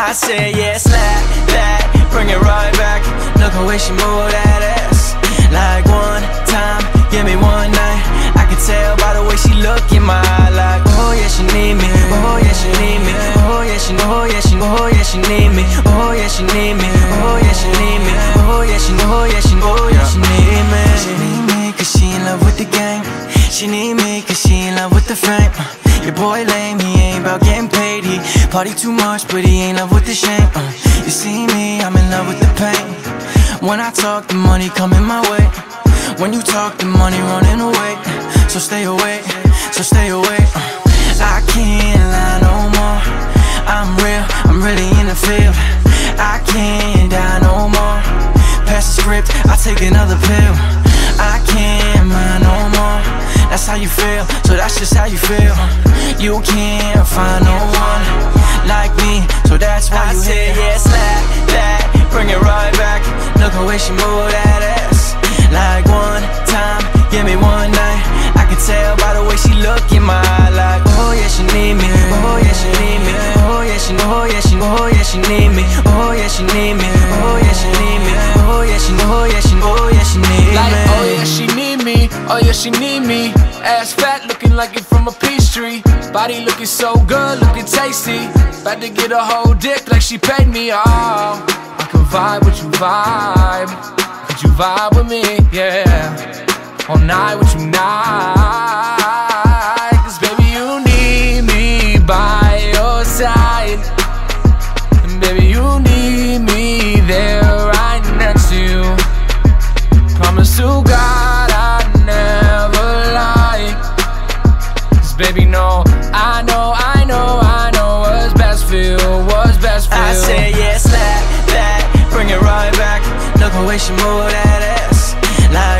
I say yes, that, that, bring it right back. Look at way she move that ass. Like one time, give me one night. I can tell by the way she look in my eye. Like, oh yeah, she need me. Oh yeah, she need me. Oh yeah, she, oh yeah, she, oh yeah, she need me. Oh yeah, she need me. Oh yeah, she need me. Oh yeah, she, oh yeah, she, oh yeah, she need me. She need me cause she in love with the game. She need me cause she in love with the fame. Uh, your boy lame, he ain't about getting paid. He party too much, but he ain't love with the shame. Uh, you see me, I'm in love with the pain. When I talk, the money coming my way. When you talk, the money running away. So stay away, so stay away. Uh, I can't lie no more. I'm real, I'm really in the field. I can't die no more. Pass the script, I take another pill. I can't mind no more. That's how you feel, so that's just how you feel. You can't find no one like me, so that's why I you here. yes, that, that, bring it right back. Look at way she move that ass. Like one time, give me one night. I can tell by the way she look in my eye. Like, oh yeah, she need me. Oh yeah, she need me. Oh yeah, she, oh yeah, she, oh yeah, she need me. Oh yeah, she need me. Oh yeah, she need me. Oh yeah, she, oh yeah, she, oh yeah, she need me. Like, oh yeah, she need me. Oh yeah, she need me. Ass fat, looking like it from a peach tree. Body looking so good, looking tasty. About to get a whole dick like she paid me off. I can vibe with you, vibe. Could you vibe with me? Yeah. All night with you, night. Cause baby, you need me by your side. And baby, you need me. she move that ass like